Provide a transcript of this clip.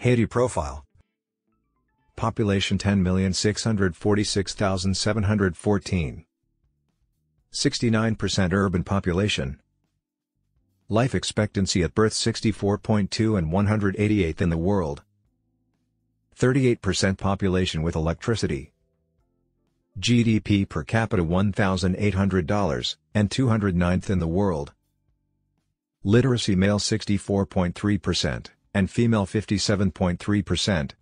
Haiti profile. Population 10,646,714. 69% urban population. Life expectancy at birth 64.2 and 188th in the world. 38% population with electricity. GDP per capita $1,800, and 209th in the world. Literacy male 64.3%, and female 57.3%.